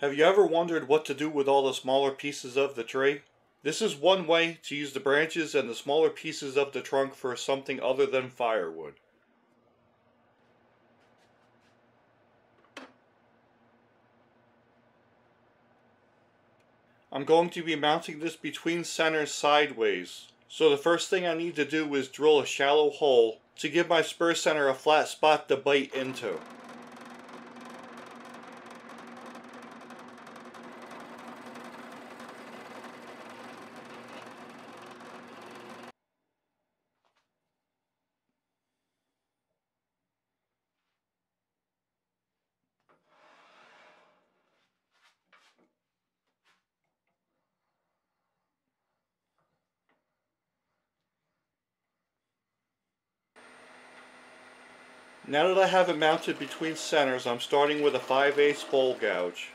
Have you ever wondered what to do with all the smaller pieces of the tree? This is one way to use the branches and the smaller pieces of the trunk for something other than firewood. I'm going to be mounting this between centers sideways. So the first thing I need to do is drill a shallow hole to give my spur center a flat spot to bite into. Now that I have it mounted between centers, I'm starting with a 5 8 bowl gouge.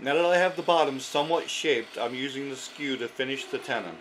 Now that I have the bottom somewhat shaped, I'm using the skew to finish the tenon.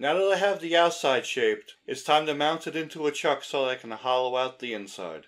Now that I have the outside shaped, it's time to mount it into a chuck so that I can hollow out the inside.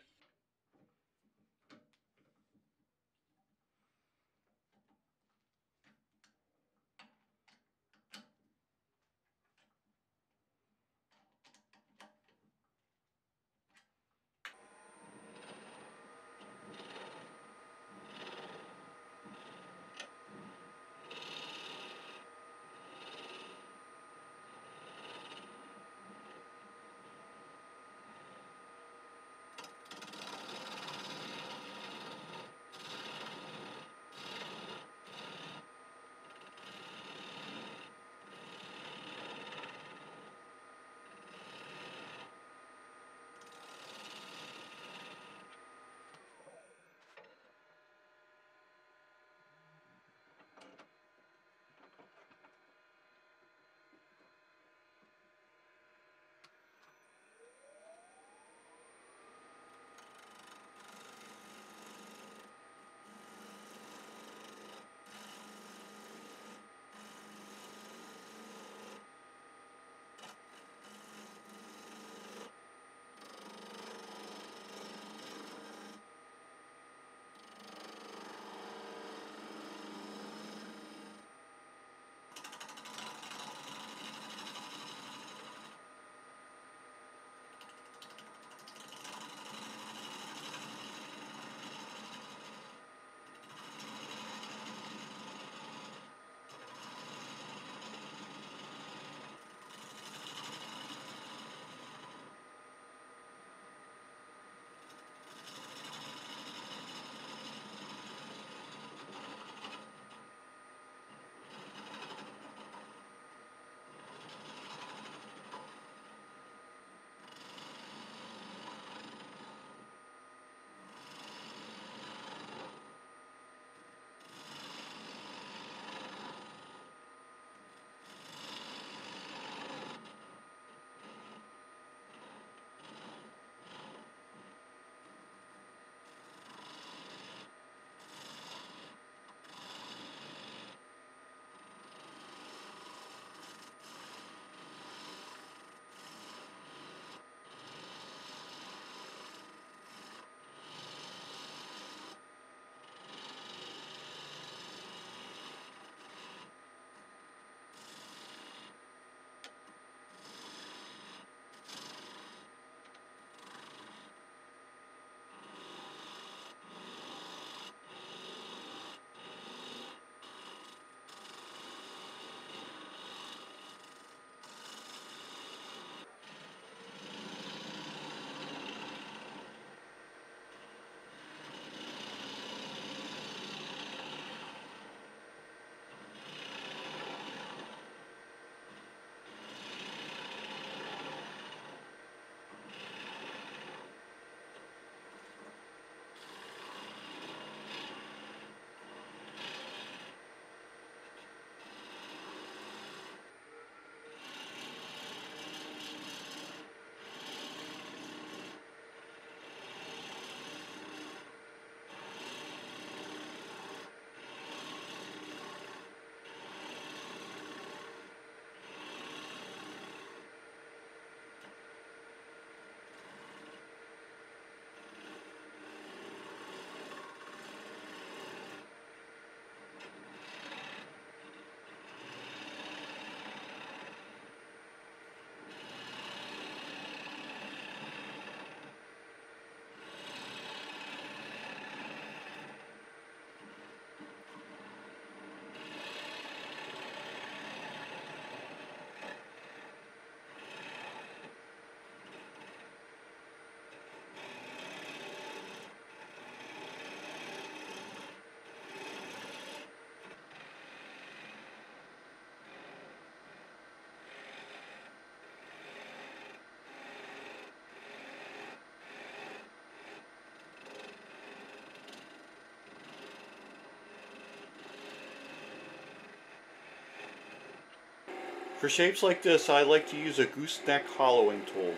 For shapes like this, I like to use a gooseneck hollowing tool.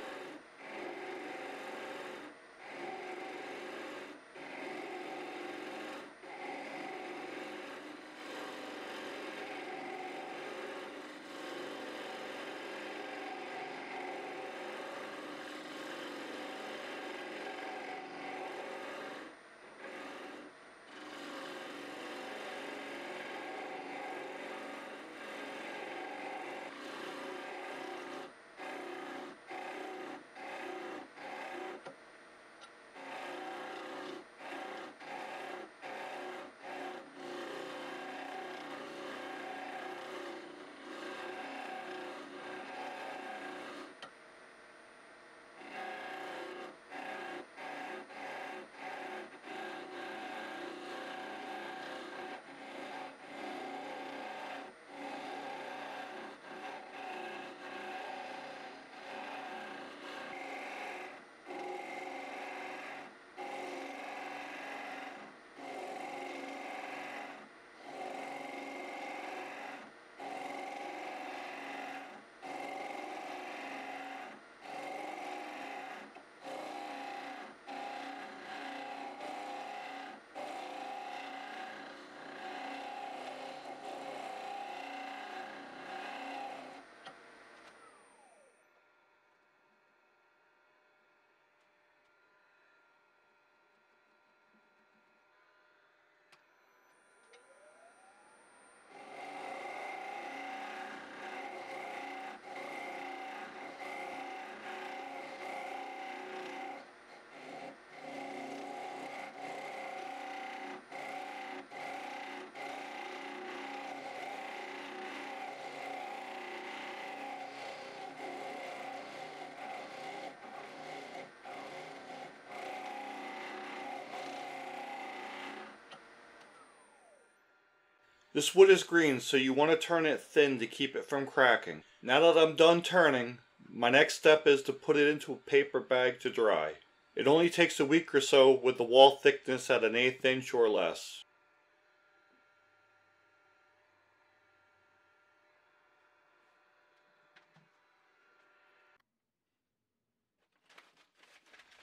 This wood is green, so you want to turn it thin to keep it from cracking. Now that I'm done turning, my next step is to put it into a paper bag to dry. It only takes a week or so with the wall thickness at an eighth inch or less.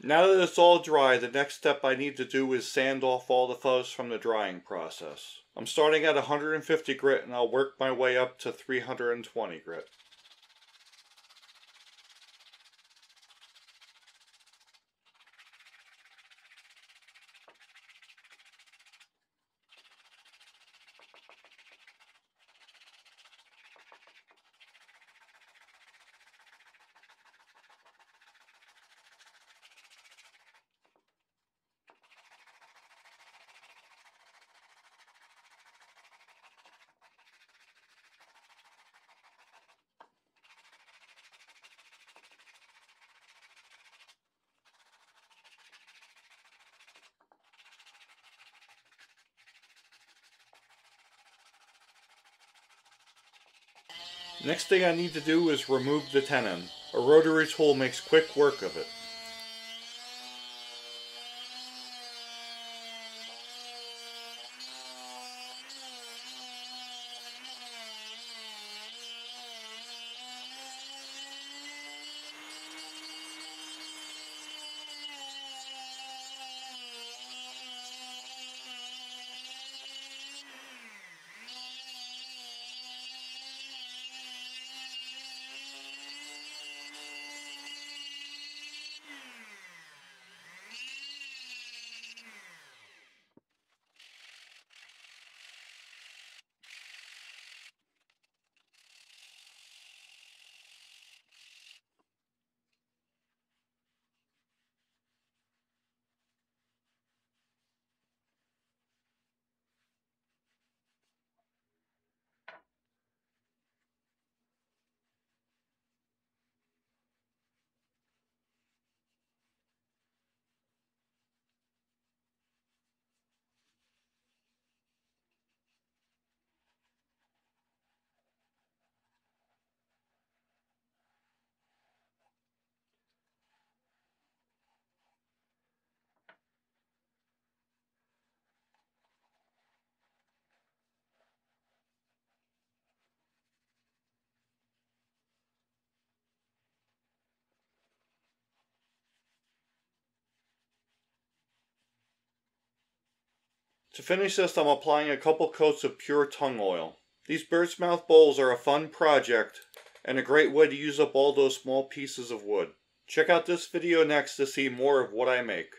Now that it's all dry, the next step I need to do is sand off all the fuzz from the drying process. I'm starting at 150 grit and I'll work my way up to 320 grit. Next thing I need to do is remove the tenon. A rotary tool makes quick work of it. To finish this, I'm applying a couple coats of pure tung oil. These bird's mouth bowls are a fun project and a great way to use up all those small pieces of wood. Check out this video next to see more of what I make.